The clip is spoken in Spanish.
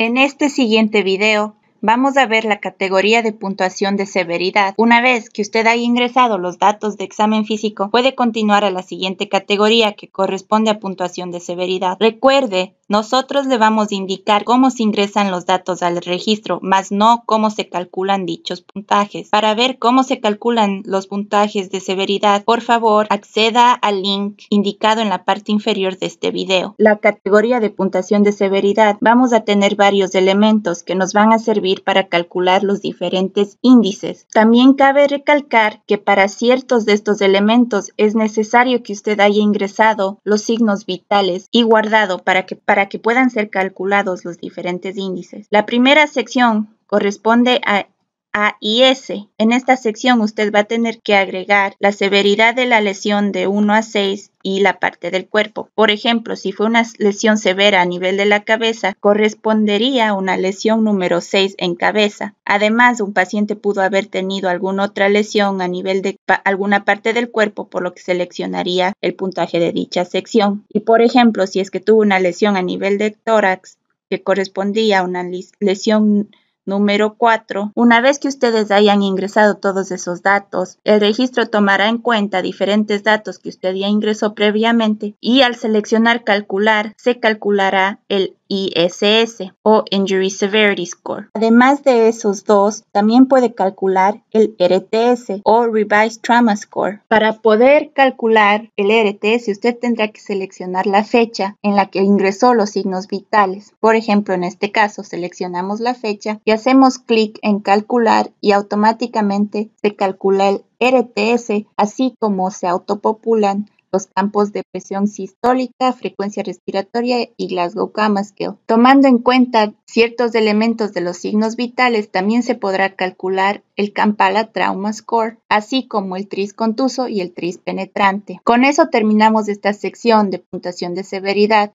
En este siguiente video Vamos a ver la categoría de puntuación de severidad. Una vez que usted haya ingresado los datos de examen físico, puede continuar a la siguiente categoría que corresponde a puntuación de severidad. Recuerde, nosotros le vamos a indicar cómo se ingresan los datos al registro, más no cómo se calculan dichos puntajes. Para ver cómo se calculan los puntajes de severidad, por favor, acceda al link indicado en la parte inferior de este video. La categoría de puntuación de severidad vamos a tener varios elementos que nos van a servir para calcular los diferentes índices. También cabe recalcar que para ciertos de estos elementos es necesario que usted haya ingresado los signos vitales y guardado para que, para que puedan ser calculados los diferentes índices. La primera sección corresponde a a y S. En esta sección usted va a tener que agregar la severidad de la lesión de 1 a 6 y la parte del cuerpo. Por ejemplo, si fue una lesión severa a nivel de la cabeza, correspondería a una lesión número 6 en cabeza. Además, un paciente pudo haber tenido alguna otra lesión a nivel de alguna parte del cuerpo, por lo que seleccionaría el puntaje de dicha sección. Y por ejemplo, si es que tuvo una lesión a nivel de tórax, que correspondía a una lesión Número 4. Una vez que ustedes hayan ingresado todos esos datos, el registro tomará en cuenta diferentes datos que usted ya ingresó previamente y al seleccionar calcular, se calculará el ISS o Injury Severity Score. Además de esos dos, también puede calcular el RTS o Revised Trauma Score. Para poder calcular el RTS, usted tendrá que seleccionar la fecha en la que ingresó los signos vitales. Por ejemplo, en este caso, seleccionamos la fecha y hacemos clic en calcular y automáticamente se calcula el RTS, así como se autopopulan los campos de presión sistólica, frecuencia respiratoria y Glasgow Gamma Scale. Tomando en cuenta ciertos elementos de los signos vitales, también se podrá calcular el Kampala Trauma Score, así como el tris contuso y el tris penetrante. Con eso terminamos esta sección de puntuación de severidad.